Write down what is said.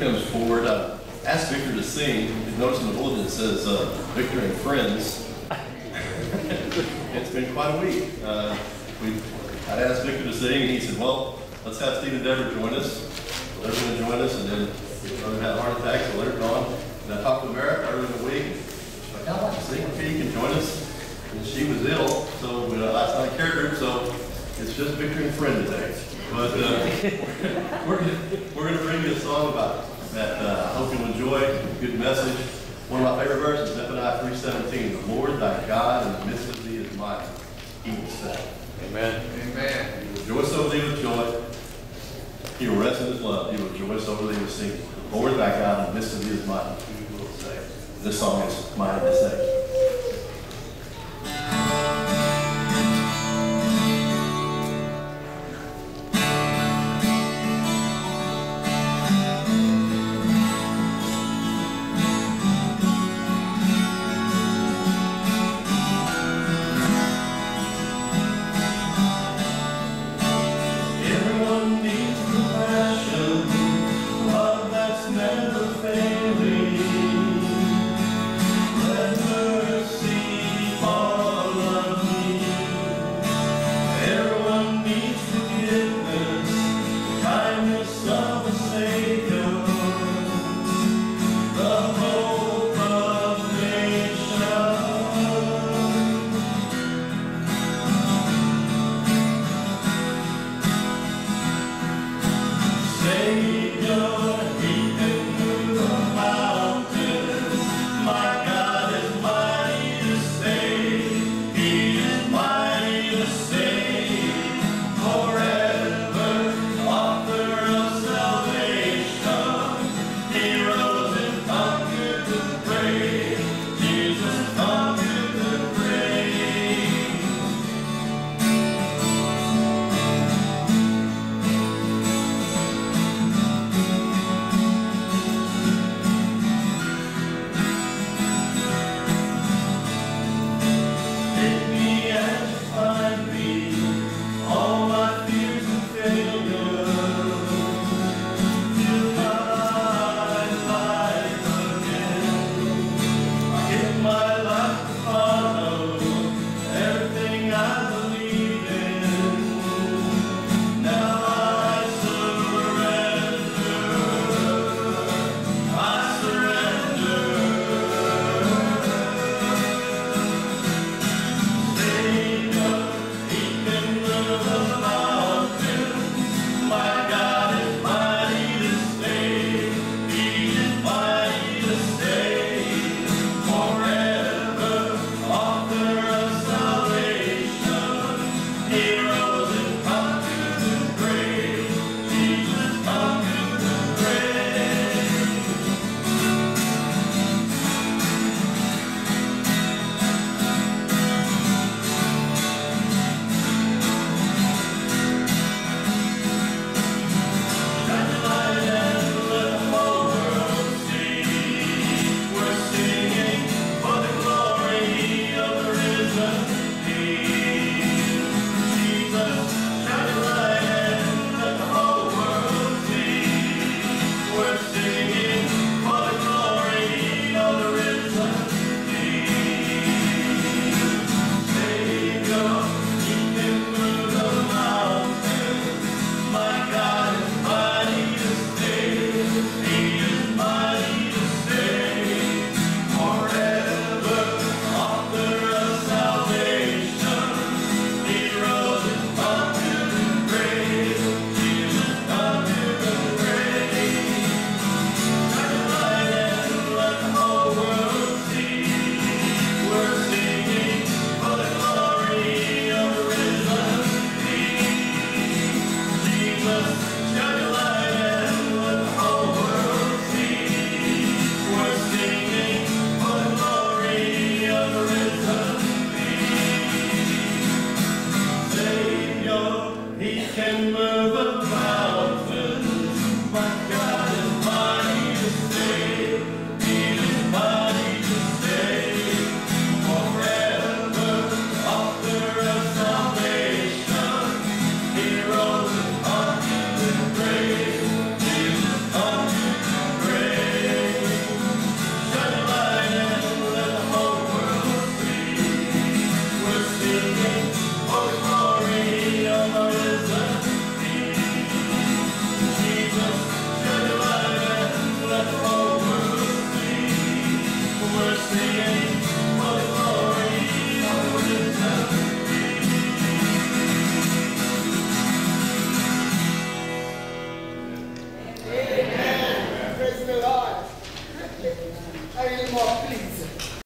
comes forward, I asked Victor to sing. You notice in the bulletin it says uh, Victor and Friends. It's been quite a week. Uh, We, I'd asked Victor to sing, and he said, well, let's have and Deborah join us. They're going to join us, and then brother had a heart attack, so they're gone. And I talked to Merritt earlier in the week. She's like, I'd like to sing you, you can join us. And she was ill, so uh, last night care group, so it's just Victor and Friend today. But uh, we're gonna, we're gonna bring you a song about that uh, I hope you'll enjoy. Good message. One of my favorite verses, Zephaniah three seventeen. The Lord thy God in the midst of thee is mighty. He will say. Amen. Amen. He will rejoice over thee with joy. He will rest in his love. He will rejoice over thee with singing. The Lord thy God in the midst of thee is mighty. He will say. This song is mighty to save. remember